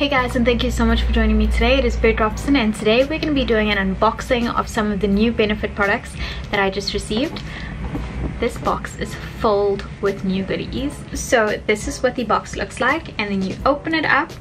Hey guys and thank you so much for joining me today. It is Brett Robson and today we're going to be doing an unboxing of some of the new Benefit products that I just received. This box is filled with new goodies. So this is what the box looks like and then you open it up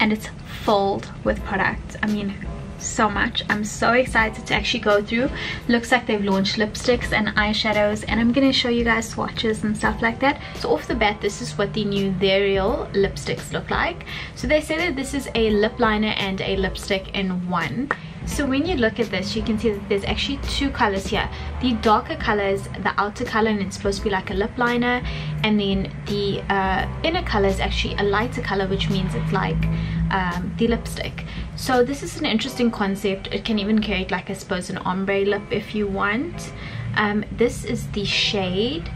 and it's filled with products. I mean so much. I'm so excited to actually go through. Looks like they've launched lipsticks and eyeshadows and i'm gonna show you guys swatches and stuff like that. So off the bat this is what the new They're Real lipsticks look like. So they say that this is a lip liner and a lipstick in one. So when you look at this you can see that there's actually two colors here. The darker color is the outer color and it's supposed to be like a lip liner and then the uh, inner color is actually a lighter color which means it's like um, the lipstick so this is an interesting concept. It can even create like I suppose an ombre lip if you want. Um, this is the shade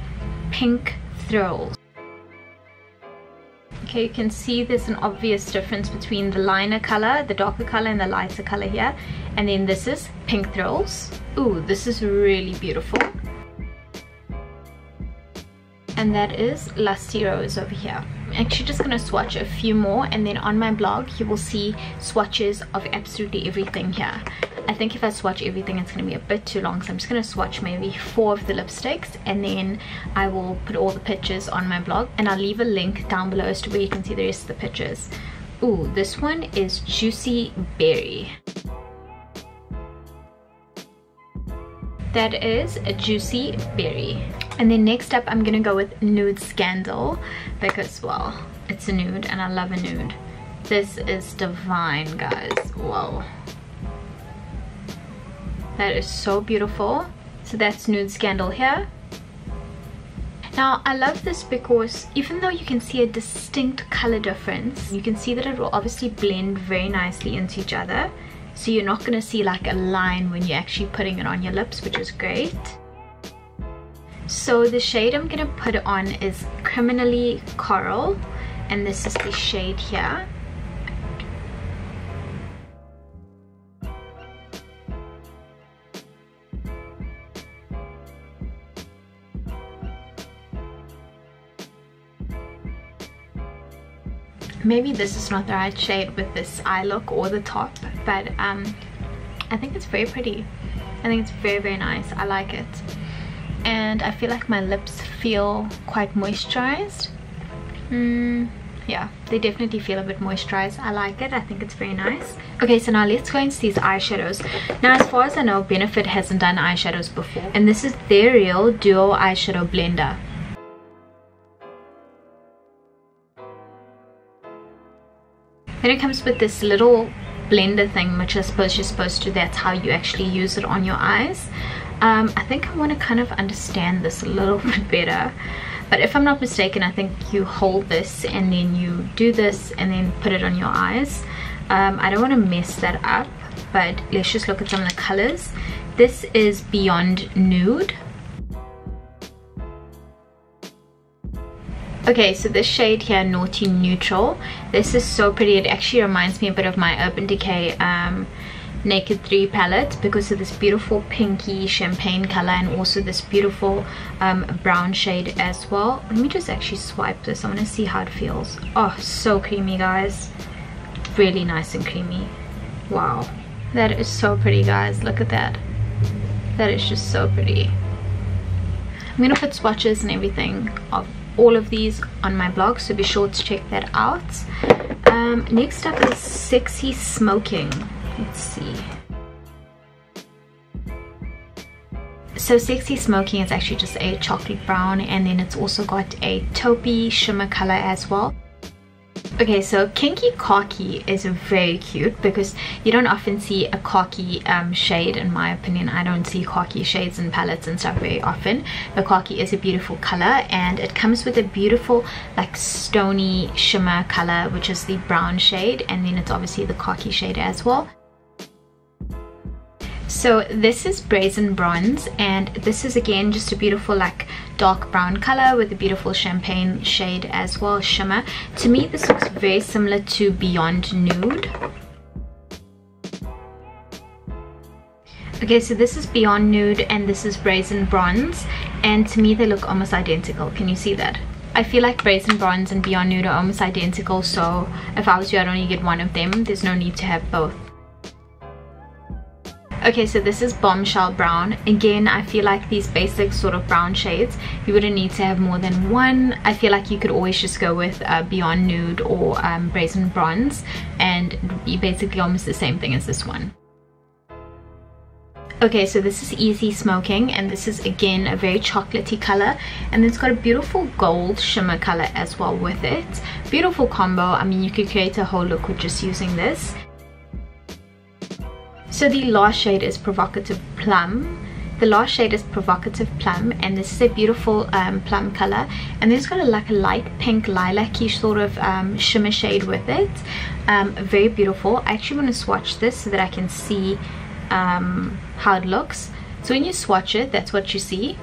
Pink Thrills okay you can see there's an obvious difference between the liner color the darker color and the lighter color here. And then this is pink thrills Ooh, this is really beautiful and that is lusty rose over here I'm actually just going to swatch a few more and then on my blog you will see swatches of absolutely everything here I think if I swatch everything it's going to be a bit too long so I'm just going to swatch maybe four of the lipsticks and then I will put all the pictures on my blog and I'll leave a link down below as to where you can see the rest of the pictures. Ooh, this one is Juicy Berry. That is a Juicy Berry. And then next up I'm to go with Nude Scandal because well, it's a nude and I love a nude. This is divine guys. Whoa. That is so beautiful. So that's nude scandal here. Now I love this because even though you can see a distinct color difference you can see that it will obviously blend very nicely into each other. So you're not going to see like a line when you're actually putting it on your lips which is great so the shade I'm to put on is Criminally Coral and this is the shade here. Maybe this is not the right shade with this eye look or the top but um i think it's very pretty. I think it's very very nice. I like it and i feel like my lips feel quite moisturized. Mm, yeah they definitely feel a bit moisturized. I like it. I think it's very nice. Okay so now let's go into these eyeshadows. Now as far as i know benefit hasn't done eyeshadows before. And this is They're Real duo eyeshadow blender. Then it comes with this little blender thing which I suppose you're supposed to that's how you actually use it on your eyes um, I think I want to kind of understand this a little bit better but if I'm not mistaken I think you hold this and then you do this and then put it on your eyes. Um, I don't want to mess that up but let's just look at some of the colors. This is Beyond Nude. Okay so this shade here naughty neutral. This is so pretty it actually reminds me a bit of my urban decay um, naked 3 palette because of this beautiful pinky champagne color and also this beautiful um, brown shade as well. Let me just actually swipe this. I want to see how it feels. Oh so creamy guys. Really nice and creamy. Wow. That is so pretty guys. Look at that. That is just so pretty. I'm gonna put swatches and everything of all of these on my blog so be sure to check that out. Um, next up is sexy smoking let's see so sexy smoking is actually just a chocolate brown and then it's also got a taupey shimmer color as well Okay, so Kinky Khaki is very cute because you don't often see a khaki um, shade in my opinion. I don't see khaki shades and palettes and stuff very often. But khaki is a beautiful color and it comes with a beautiful like stony shimmer color which is the brown shade and then it's obviously the khaki shade as well. So this is Brazen Bronze and this is again just a beautiful like dark brown color with a beautiful champagne shade as well, shimmer. To me this looks very similar to Beyond Nude. Okay, so this is Beyond Nude and this is Brazen Bronze and to me they look almost identical. Can you see that? I feel like Brazen Bronze and Beyond Nude are almost identical so if I was you I'd only get one of them. There's no need to have both. Okay, so this is Bombshell Brown. Again, I feel like these basic sort of brown shades, you wouldn't need to have more than one. I feel like you could always just go with uh, Beyond Nude or um, Brazen Bronze and be basically almost the same thing as this one. Okay, so this is Easy Smoking and this is again a very chocolatey color and it's got a beautiful gold shimmer color as well with it. Beautiful combo. I mean, you could create a whole look with just using this. So the last shade is Provocative Plum. The last shade is Provocative Plum and this is a beautiful um, plum color and it's got a, like a light pink lilac-y sort of um, shimmer shade with it. Um, very beautiful. I actually want to swatch this so that I can see um, how it looks. So when you swatch it, that's what you see.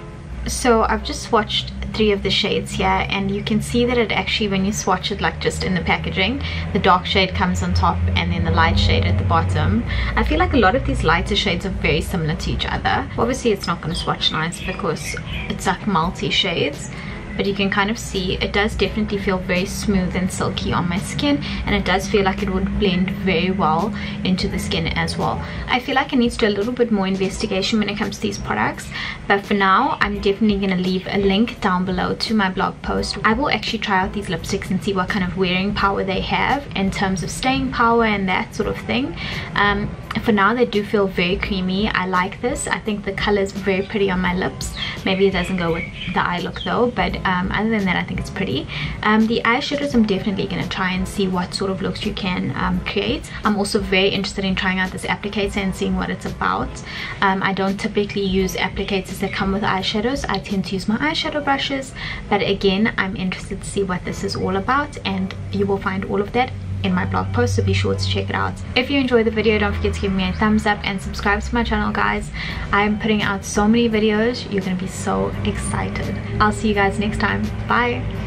So I've just swatched three of the shades here and you can see that it actually when you swatch it like just in the packaging the dark shade comes on top and then the light shade at the bottom. I feel like a lot of these lighter shades are very similar to each other. Obviously it's not going to swatch nice because it's like multi shades but you can kind of see it does definitely feel very smooth and silky on my skin and it does feel like it would blend very well into the skin as well. I feel like i need to do a little bit more investigation when it comes to these products but for now i'm definitely going to leave a link down below to my blog post. I will actually try out these lipsticks and see what kind of wearing power they have in terms of staying power and that sort of thing. Um, for now they do feel very creamy. I like this. I think the color is very pretty on my lips. Maybe it doesn't go with the eye look though but um, other than that i think it's pretty. Um, the eyeshadows i'm definitely going to try and see what sort of looks you can um, create. I'm also very interested in trying out this applicator and seeing what it's about. Um, i don't typically use applicators that come with eyeshadows. I tend to use my eyeshadow brushes. But again i'm interested to see what this is all about and you will find all of that in my blog post so be sure to check it out. If you enjoyed the video don't forget to give me a thumbs up and subscribe to my channel guys. I'm putting out so many videos you're gonna be so excited. I'll see you guys next time. Bye